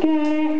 Tere,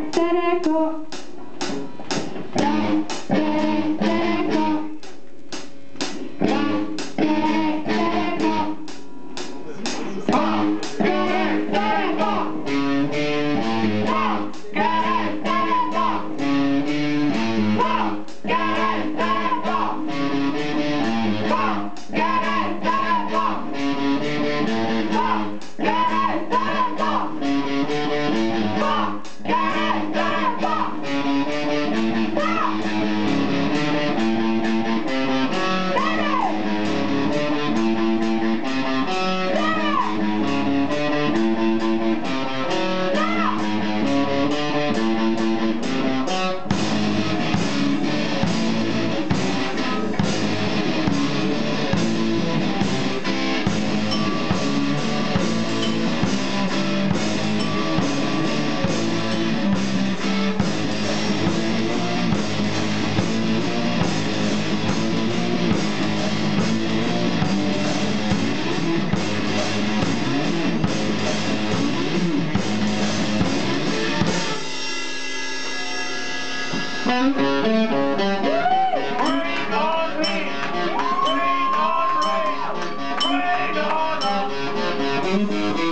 Ah! Tereko. Ra,